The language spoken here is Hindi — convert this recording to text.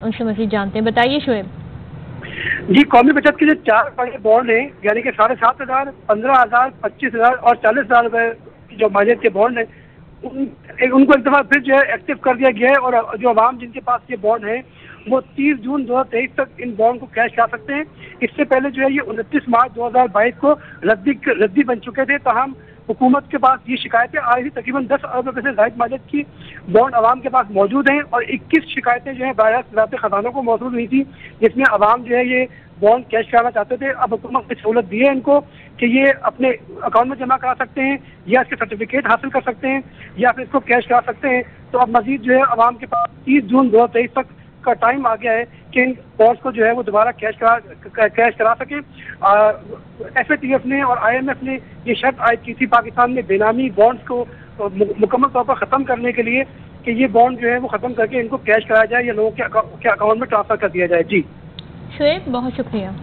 उनसे मजीद जानते हैं। बताइए शुएब। जी कौमी बचत के जो चार बड़े बॉन्ड हैं यानी कि साढ़े सात हज़ार पंद्रह हज़ार पच्चीस हज़ार और चालीस हज़ार रुपये जो माइलेज के बॉन्ड हैं उन, एक, उनको एक दफ़ा फिर जो है एक्टिव कर दिया गया है और जो आवाम जिनके पास ये बॉन्ड है वो 30 जून 2023 तक इन बॉन्ड को कैश करा सकते हैं। इससे पहले जो है ये उनतीस मार्च 2022 को रद्दी रद्दी बन चुके थे तो हम हुकूमत के पास ये शिकायतें आ रही थी, तकरीबन दस अरब रुपये से जायद मालिक की बॉन्ड आवाम के पास मौजूद हैं और इक्कीस शिकायतें जो है वजारत खजानों को मौजूद हुई थी, जिसमें आवाम जो है ये बॉन्ड कैश कराना चाहते थे। अब हुकूमत ने सहूलत दी है इनको कि ये अपने अकाउंट में जमा करा सकते हैं या इसके सर्टिफिकेट हासिल कर सकते हैं या फिर इसको कैश करा सकते हैं। तो अब मजीद जो है आवाम के पास तीस जून दो तक का टाइम आ गया है कि इन बॉन्ड्स को जो है वो दोबारा कैश करा कैश करा सके। एफ़ ए ने और आई एम एफ़ ने ये शर्त आयद की थी पाकिस्तान में बेनामी बॉन्ड्स को मुकम्मल तौर पर ख़त्म करने के लिए कि ये बॉन्ड जो है वो ख़त्म करके इनको कैश कराया जाए या लोगों के अकाउंट में ट्रांसफ़र कर दिया जाए। जी। शुएब, बहुत शुक्रिया।